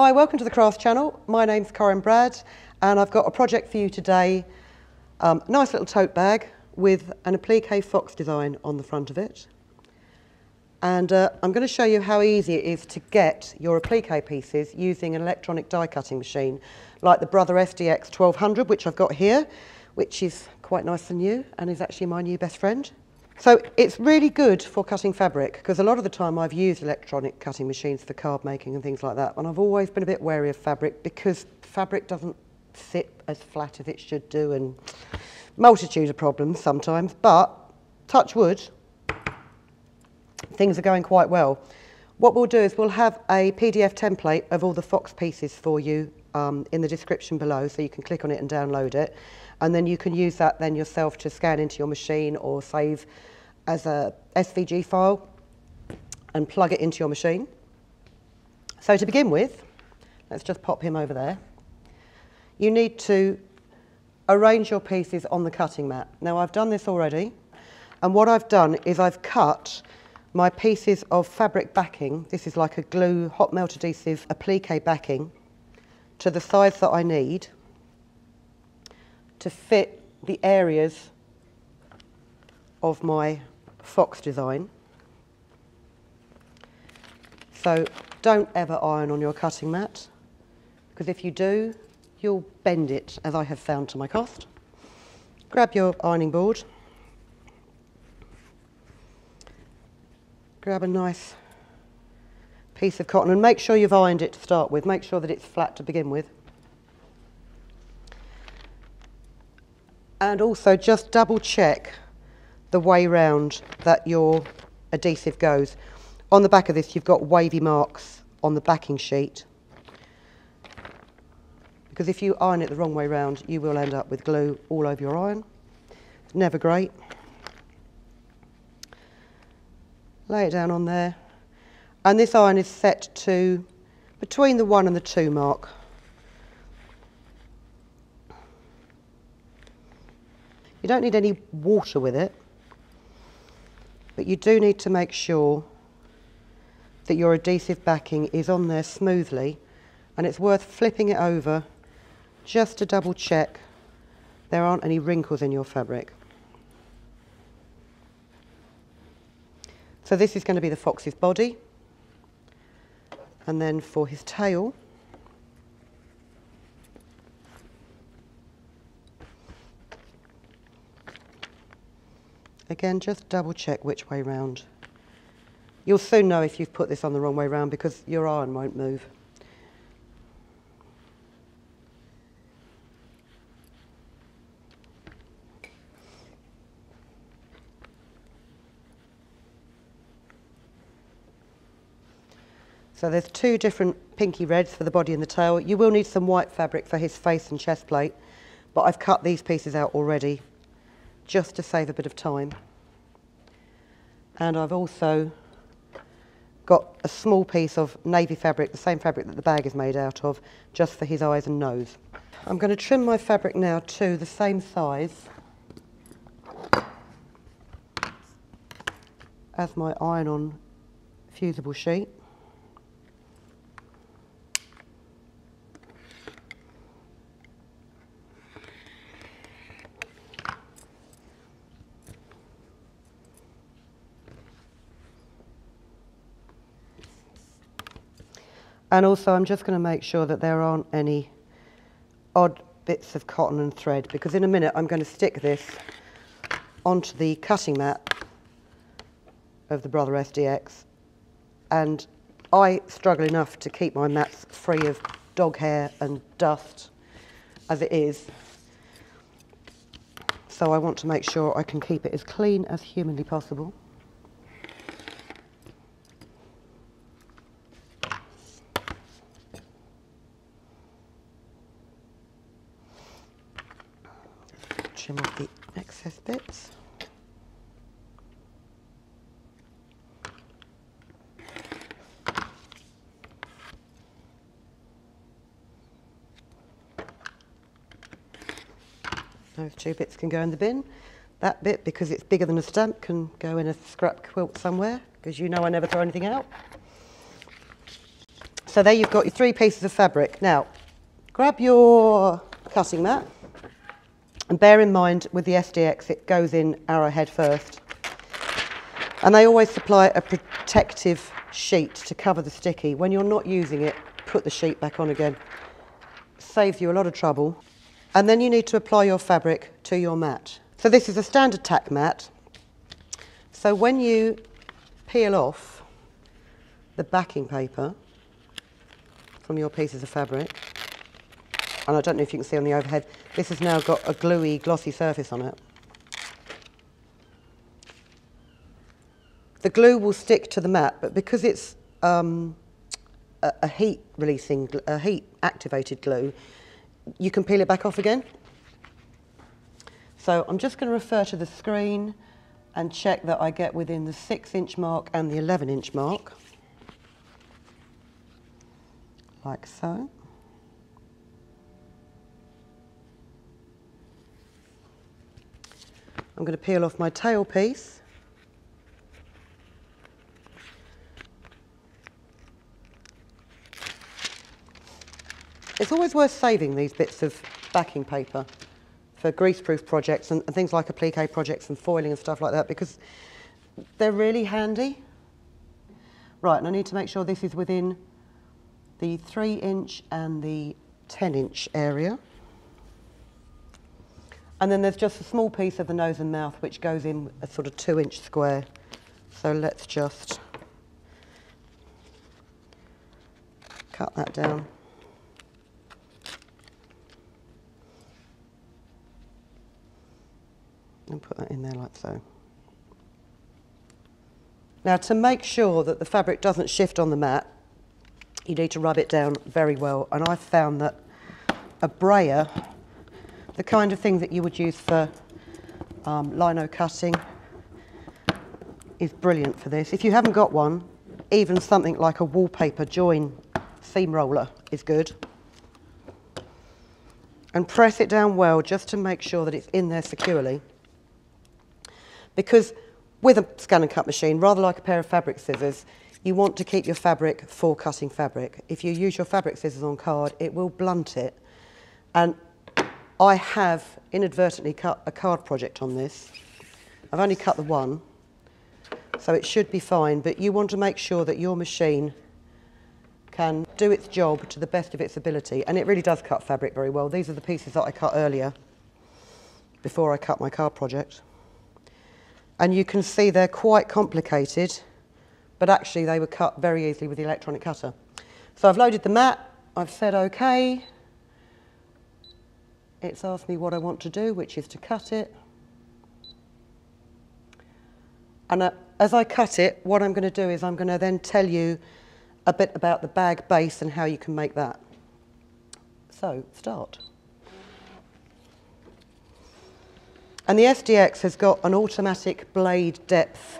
Hi, welcome to the Craft Channel. My name's Corinne Bradd and I've got a project for you today. Um, nice little tote bag with an applique fox design on the front of it. And uh, I'm going to show you how easy it is to get your applique pieces using an electronic die cutting machine like the Brother SDX 1200 which I've got here which is quite nice and new and is actually my new best friend. So it's really good for cutting fabric because a lot of the time I've used electronic cutting machines for card making and things like that and I've always been a bit wary of fabric because fabric doesn't sit as flat as it should do and multitude of problems sometimes but touch wood things are going quite well. What we'll do is we'll have a PDF template of all the Fox pieces for you um, in the description below so you can click on it and download it and then you can use that then yourself to scan into your machine or save as a SVG file and plug it into your machine. So to begin with, let's just pop him over there. You need to arrange your pieces on the cutting mat. Now I've done this already and what I've done is I've cut my pieces of fabric backing, this is like a glue hot melt adhesive applique backing, to the size that I need to fit the areas of my fox design. So don't ever iron on your cutting mat because if you do, you'll bend it as I have found to my cost. Grab your ironing board, grab a nice piece of cotton and make sure you've ironed it to start with. Make sure that it's flat to begin with. And also just double check the way round that your adhesive goes. On the back of this you've got wavy marks on the backing sheet because if you iron it the wrong way round you will end up with glue all over your iron. Never great. Lay it down on there and this iron is set to between the 1 and the 2 mark. You don't need any water with it, but you do need to make sure that your adhesive backing is on there smoothly and it's worth flipping it over just to double check there aren't any wrinkles in your fabric. So this is going to be the fox's body and then for his tail Again, just double check which way round. You'll soon know if you've put this on the wrong way round because your iron won't move. So there's two different pinky reds for the body and the tail. You will need some white fabric for his face and chest plate, but I've cut these pieces out already just to save a bit of time. And I've also got a small piece of navy fabric, the same fabric that the bag is made out of, just for his eyes and nose. I'm going to trim my fabric now to the same size as my iron-on fusible sheet. And also I'm just going to make sure that there aren't any odd bits of cotton and thread because in a minute I'm going to stick this onto the cutting mat of the Brother SDX and I struggle enough to keep my mats free of dog hair and dust as it is so I want to make sure I can keep it as clean as humanly possible. Trim off the excess bits. Those two bits can go in the bin. That bit, because it's bigger than a stamp, can go in a scrap quilt somewhere, because you know I never throw anything out. So there you've got your three pieces of fabric. Now, grab your cutting mat and bear in mind with the SDX it goes in arrowhead first. And they always supply a protective sheet to cover the sticky. When you're not using it, put the sheet back on again. Saves you a lot of trouble. And then you need to apply your fabric to your mat. So this is a standard tack mat. So when you peel off the backing paper from your pieces of fabric, and I don't know if you can see on the overhead, this has now got a gluey, glossy surface on it. The glue will stick to the mat, but because it's um, a, a heat releasing, a heat activated glue, you can peel it back off again. So I'm just going to refer to the screen and check that I get within the 6 inch mark and the 11 inch mark, like so. I'm going to peel off my tail piece. It's always worth saving these bits of backing paper for greaseproof projects and, and things like applique projects and foiling and stuff like that because they're really handy. Right, and I need to make sure this is within the 3 inch and the 10 inch area. And then there's just a small piece of the nose and mouth which goes in a sort of 2 inch square. So let's just cut that down. and put that in there like so. Now to make sure that the fabric doesn't shift on the mat, you need to rub it down very well. And I've found that a brayer, the kind of thing that you would use for um, lino cutting, is brilliant for this. If you haven't got one, even something like a wallpaper join seam roller is good. And press it down well just to make sure that it's in there securely because with a scan and cut machine, rather like a pair of fabric scissors, you want to keep your fabric for cutting fabric. If you use your fabric scissors on card, it will blunt it. And I have inadvertently cut a card project on this. I've only cut the one, so it should be fine, but you want to make sure that your machine can do its job to the best of its ability. And it really does cut fabric very well. These are the pieces that I cut earlier, before I cut my card project and you can see they're quite complicated, but actually they were cut very easily with the electronic cutter. So I've loaded the mat, I've said OK. It's asked me what I want to do, which is to cut it. And uh, as I cut it, what I'm going to do is I'm going to then tell you a bit about the bag base and how you can make that. So, start. And the SDX has got an automatic blade depth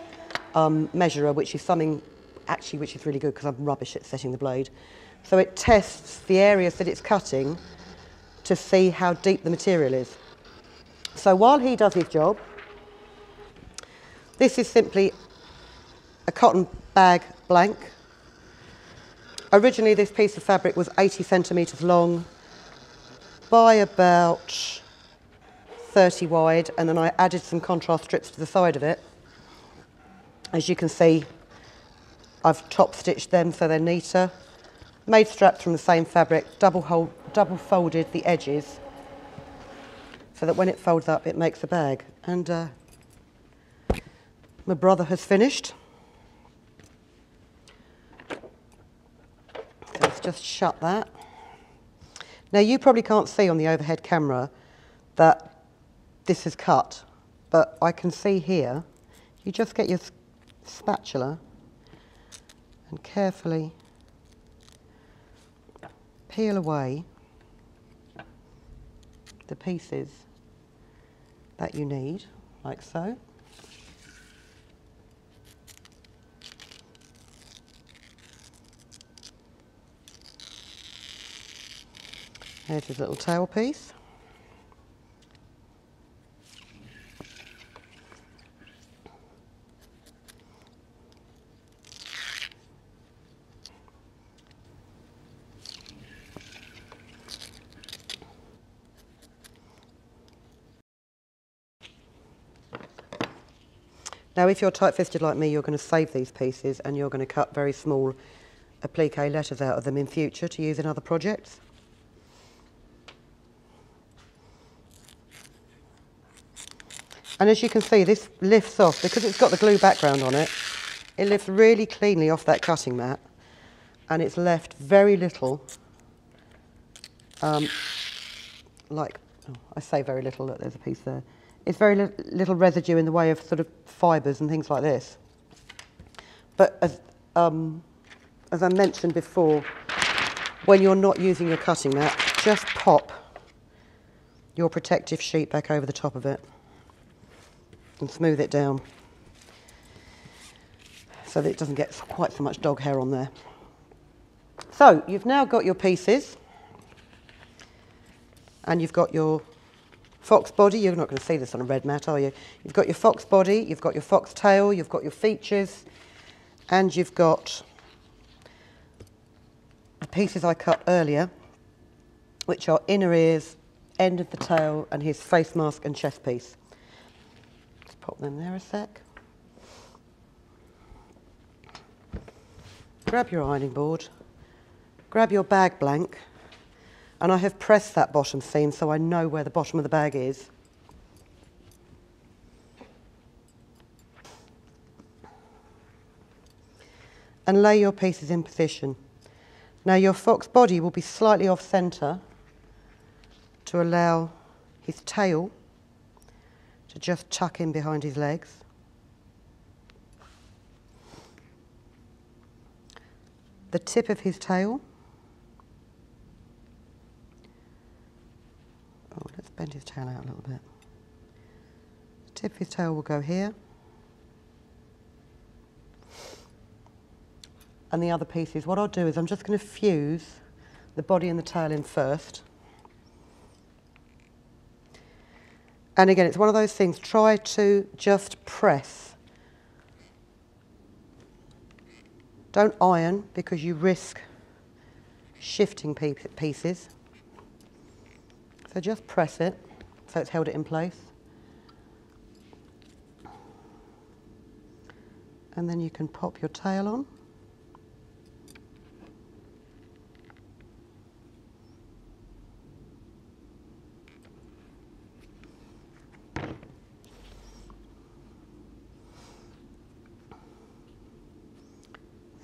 um, measurer, which is something actually which is really good because I'm rubbish at setting the blade. So it tests the areas that it's cutting to see how deep the material is. So while he does his job, this is simply a cotton bag blank. Originally this piece of fabric was 80 centimetres long by about 30 wide and then I added some contrast strips to the side of it. As you can see, I've top stitched them so they're neater. Made straps from the same fabric, double, hold, double folded the edges so that when it folds up it makes a bag. And uh, my brother has finished. So let's just shut that. Now you probably can't see on the overhead camera that this is cut, but I can see here, you just get your spatula and carefully peel away the pieces that you need, like so. There's his little tail piece. Now if you're tight-fisted like me, you're going to save these pieces and you're going to cut very small applique letters out of them in future to use in other projects. And as you can see, this lifts off, because it's got the glue background on it, it lifts really cleanly off that cutting mat and it's left very little, um, like, oh, I say very little, look, there's a piece there. It's very li little residue in the way of sort of fibres and things like this. But as, um, as I mentioned before, when you're not using your cutting mat, just pop your protective sheet back over the top of it and smooth it down so that it doesn't get quite so much dog hair on there. So you've now got your pieces and you've got your fox body. You're not going to see this on a red mat, are you? You've got your fox body, you've got your fox tail, you've got your features, and you've got the pieces I cut earlier, which are inner ears, end of the tail, and his face mask and chest piece. Let's pop them there a sec. Grab your ironing board, grab your bag blank, and I have pressed that bottom seam so I know where the bottom of the bag is. And lay your pieces in position. Now your fox body will be slightly off centre to allow his tail to just tuck in behind his legs. The tip of his tail Oh, let's bend his tail out a little bit. The tip of his tail will go here. And the other pieces, what I'll do is I'm just going to fuse the body and the tail in first. And again, it's one of those things, try to just press. Don't iron because you risk shifting pieces. So just press it so it's held it in place. And then you can pop your tail on.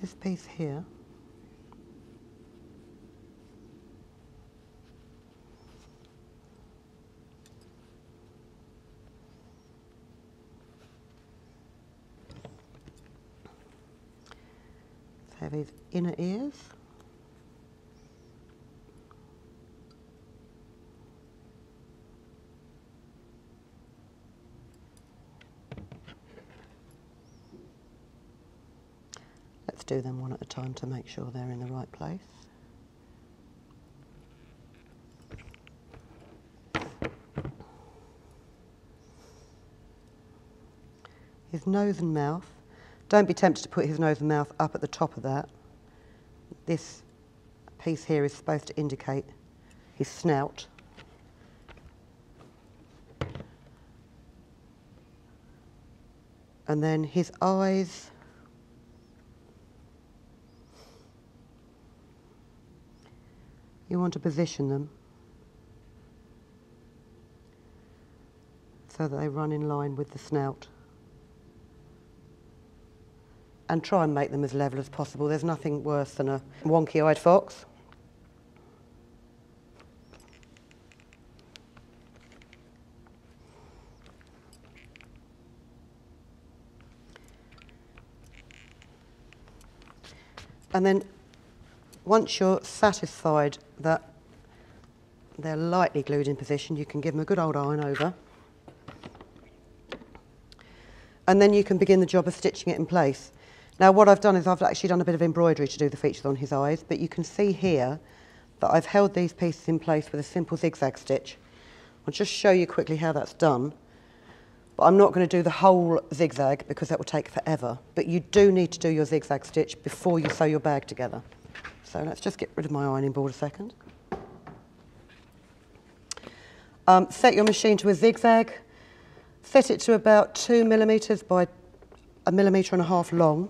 This piece here have his inner ears. Let's do them one at a time to make sure they're in the right place. His nose and mouth. Don't be tempted to put his nose and mouth up at the top of that. This piece here is supposed to indicate his snout. And then his eyes. You want to position them so that they run in line with the snout and try and make them as level as possible. There's nothing worse than a wonky-eyed fox. And then once you're satisfied that they're lightly glued in position, you can give them a good old iron over. And then you can begin the job of stitching it in place. Now what I've done is I've actually done a bit of embroidery to do the features on his eyes, but you can see here that I've held these pieces in place with a simple zigzag stitch. I'll just show you quickly how that's done. But I'm not going to do the whole zigzag because that will take forever. But you do need to do your zigzag stitch before you sew your bag together. So let's just get rid of my ironing board a second. Um, set your machine to a zigzag. Set it to about two millimetres by a millimetre and a half long.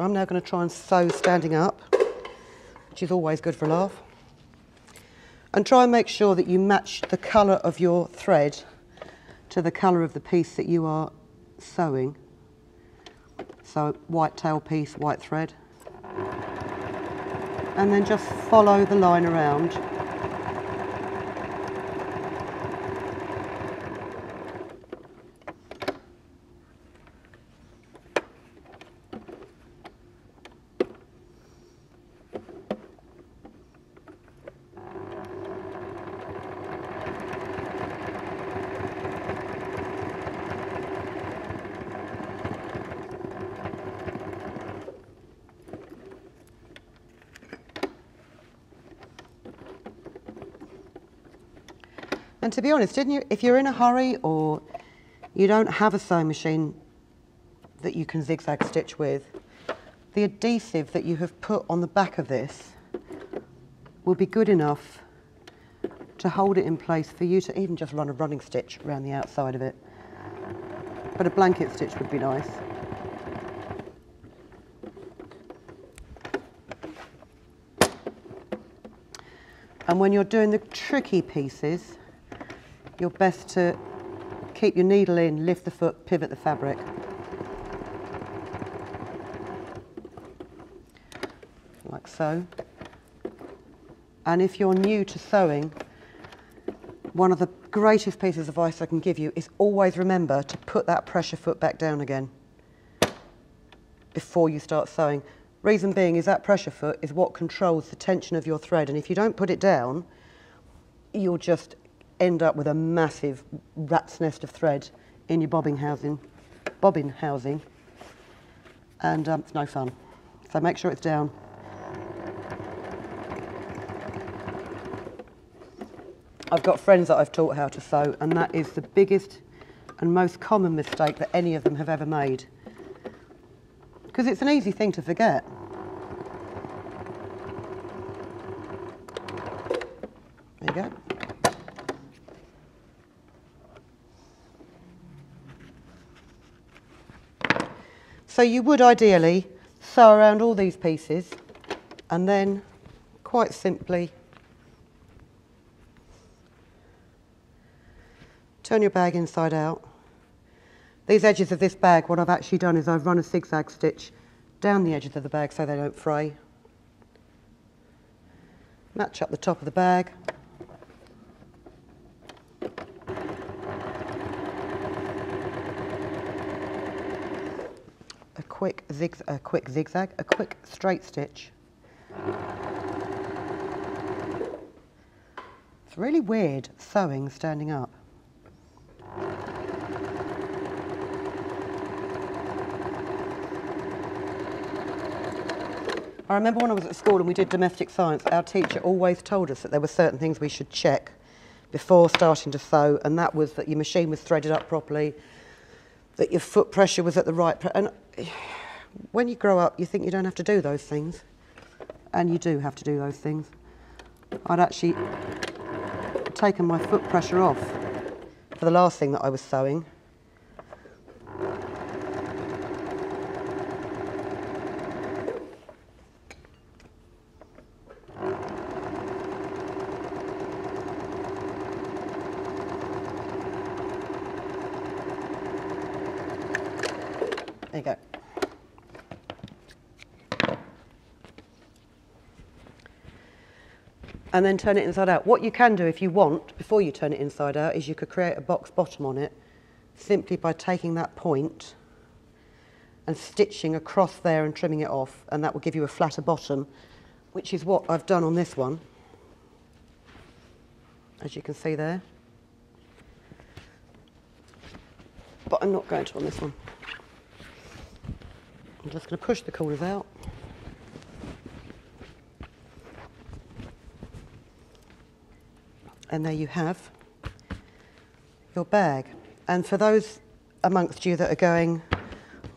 I'm now going to try and sew standing up, which is always good for a laugh. And try and make sure that you match the colour of your thread to the colour of the piece that you are sewing. So white tail piece, white thread. And then just follow the line around And to be honest, didn't you, if you're in a hurry or you don't have a sewing machine that you can zigzag stitch with, the adhesive that you have put on the back of this will be good enough to hold it in place for you to even just run a running stitch around the outside of it. But a blanket stitch would be nice. And when you're doing the tricky pieces, you're best to keep your needle in, lift the foot, pivot the fabric. Like so. And if you're new to sewing, one of the greatest pieces of advice I can give you is always remember to put that pressure foot back down again before you start sewing. Reason being is that pressure foot is what controls the tension of your thread and if you don't put it down, you'll just end up with a massive rat's nest of thread in your bobbing housing, bobbin housing, and um, it's no fun. So make sure it's down. I've got friends that I've taught how to sew, and that is the biggest and most common mistake that any of them have ever made. Because it's an easy thing to forget. There you go. So you would ideally sew around all these pieces and then quite simply turn your bag inside out. These edges of this bag, what I've actually done is I've run a zigzag stitch down the edges of the bag so they don't fray. Match up the top of the bag. Quick, zig, a quick zigzag, a quick straight stitch. It's really weird sewing standing up. I remember when I was at school and we did domestic science, our teacher always told us that there were certain things we should check before starting to sew, and that was that your machine was threaded up properly, that your foot pressure was at the right, and when you grow up, you think you don't have to do those things. And you do have to do those things. I'd actually taken my foot pressure off for the last thing that I was sewing. And then turn it inside out. What you can do if you want, before you turn it inside out, is you could create a box bottom on it simply by taking that point and stitching across there and trimming it off, and that will give you a flatter bottom, which is what I've done on this one, as you can see there. But I'm not going to on this one. I'm just going to push the corners out. And there you have your bag. And for those amongst you that are going,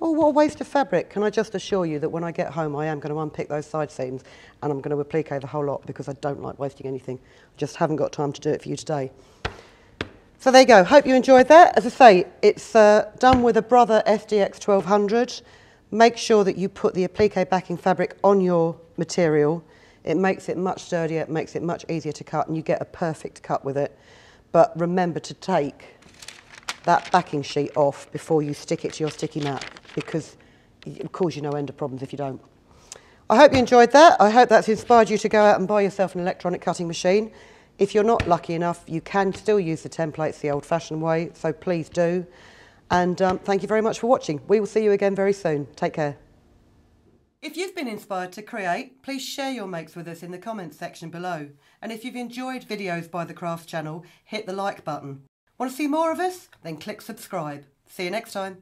oh, what a waste of fabric, can I just assure you that when I get home, I am going to unpick those side seams and I'm going to applique the whole lot because I don't like wasting anything. I just haven't got time to do it for you today. So there you go. Hope you enjoyed that. As I say, it's uh, done with a Brother SDX 1200. Make sure that you put the applique backing fabric on your material. It makes it much sturdier, it makes it much easier to cut, and you get a perfect cut with it. But remember to take that backing sheet off before you stick it to your sticky mat because it will cause you no end of problems if you don't. I hope you enjoyed that. I hope that's inspired you to go out and buy yourself an electronic cutting machine. If you're not lucky enough, you can still use the templates the old-fashioned way, so please do. And um, thank you very much for watching. We will see you again very soon. Take care. If you've been inspired to create, please share your makes with us in the comments section below. And if you've enjoyed videos by the Crafts channel, hit the like button. Want to see more of us? Then click subscribe. See you next time.